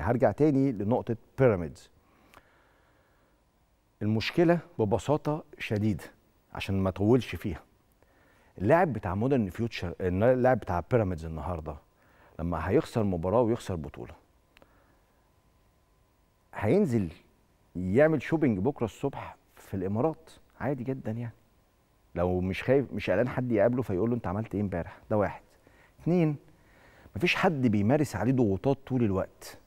هرجع تاني لنقطة بيراميدز المشكلة ببساطة شديدة عشان ما اطولش فيها. اللاعب بتاع مودرن فيوتشر اللاعب بتاع بيراميدز النهارده لما هيخسر مباراة ويخسر بطولة هينزل يعمل shopping بكرة الصبح في الإمارات؟ عادي جدا يعني. لو مش خايف مش قلقان حد يقابله فيقول له انت عملت إيه امبارح؟ ده واحد. اتنين مفيش حد بيمارس عليه ضغوطات طول الوقت.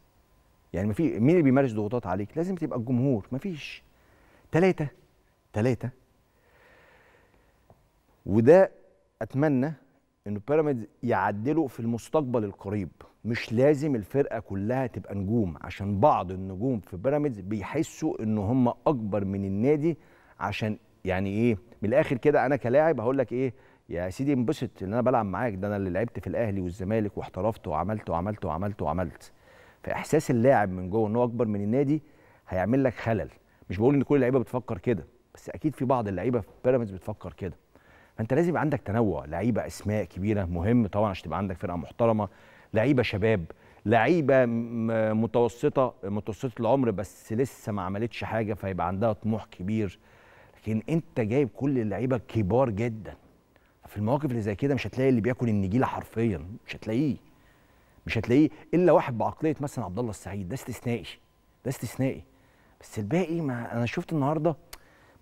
يعني مفي مين اللي بيمارس ضغوطات عليك؟ لازم تبقى الجمهور مفيش تلاتة تلاتة. وده أتمنى إنه بيراميدز يعدله في المستقبل القريب. مش لازم الفرقة كلها تبقى نجوم عشان بعض النجوم في بيراميدز بيحسوا إن هم أكبر من النادي عشان يعني إيه؟ من الآخر كده أنا كلاعب هقول لك إيه؟ يا سيدي انبسط إن أنا بلعب معاك ده أنا اللي لعبت في الأهلي والزمالك واحترفت وعملت وعملت وعملت وعملت. فاحساس اللاعب من جوه إن هو أكبر من النادي هيعمل لك خلل. مش بقول إن كل اللعيبة بتفكر كده بس أكيد في بعض اللعيبة في بيراميدز بتفكر كده. فأنت لازم يبقى عندك تنوع لعيبة أسماء كبيرة مهم طبعا عشان تبقى عندك فرقة محترمة لعيبة شباب لعيبة متوسطة متوسطة العمر بس لسه ما عملتش حاجة فيبقى عندها طموح كبير. لكن أنت جايب كل اللعيبة كبار جدا. في المواقف اللي زي كده مش هتلاقي اللي بياكل النجيلة حرفيا مش هتلاقيه. مش هتلاقيه إلا واحد بعقلية مثلا عبد الله السعيد. ده استثنائي ده استثنائي. بس الباقي ما أنا شفت النهارده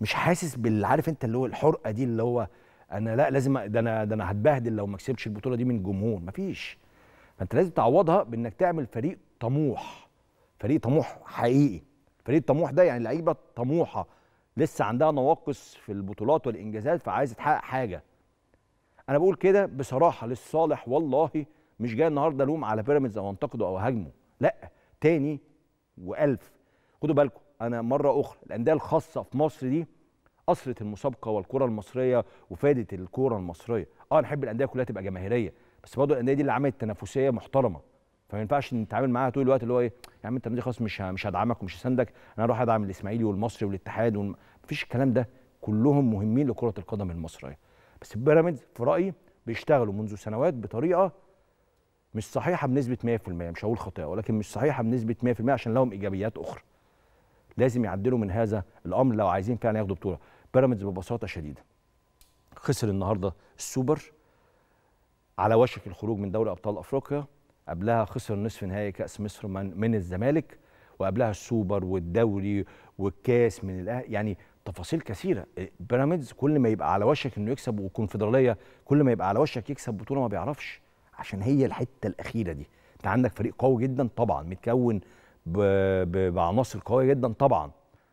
مش حاسس باللي عارف أنت اللي هو الحرقة دي اللي هو أنا لا لازم ده أنا ده أنا هتبهدل لو ما كسبتش البطولة دي من الجمهور مفيش فأنت لازم تعوضها بإنك تعمل فريق طموح فريق طموح حقيقي. فريق الطموح ده يعني لعيبة طموحة. لسه عندها نواقص في البطولات والإنجازات فعايزة تحقق حاجة. أنا بقول كده بصراحة للصالح والله مش جاي النهارده الوم على بيراميدز أو انتقده أو اهاجمه لا تاني وألف خدوا بالكم أنا مرة أخرى الأندية الخاصة في مصر دي أسرة المسابقة والكرة المصرية وفادت الكرة المصرية، آه نحب الأندية كلها تبقى جماهيرية، بس برضه الأندية دي اللي عملت تنافسية محترمة، فما ينفعش نتعامل معاها طول الوقت اللي هو إيه؟ يا عم أنت النادي خلاص مش مش هدعمك ومش هساندك، أنا هروح أدعم الإسماعيلي والمصري والاتحاد والم... مفيش الكلام ده، كلهم مهمين لكرة القدم المصرية. بس بيراميدز في رأيي بيشتغلوا منذ سنوات بطريقة مش صحيحة بنسبة 100% مش هقول خاطئة ولكن مش صحيحة بنسبة 100% عشان لهم إيجابيات أخرى. لازم يعدلوا من هذا الأمر لو عايزين فعلا ياخدوا بطولة. بيراميدز ببساطة شديدة. خسر النهارده السوبر على وشك الخروج من دوري أبطال أفريقيا. قبلها خسر نصف نهائي كأس مصر من, من الزمالك وقبلها السوبر والدوري والكاس من الاهلي يعني تفاصيل كثيرة. بيراميدز كل ما يبقى على وشك إنه يكسب والكونفدراليه كل ما يبقى على وشك يكسب بطولة ما بيعرفش. عشان هي الحتة الأخيرة دي. أنت عندك فريق قوي جدا طبعا متكون. بعناصر قوية جدا طبعا.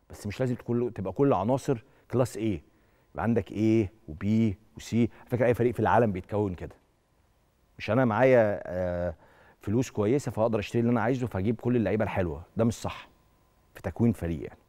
بس مش لازم تكون تبقى كل عناصر كلاس A. يبقى عندك A وB وC على فكرة أي فريق في العالم بيتكون كده. مش أنا معايا آه، فلوس كويسة فاقدر أشتري اللي أنا عايزه فأجيب كل اللعيبة الحلوة. ده مش صح في تكوين فريق يعني.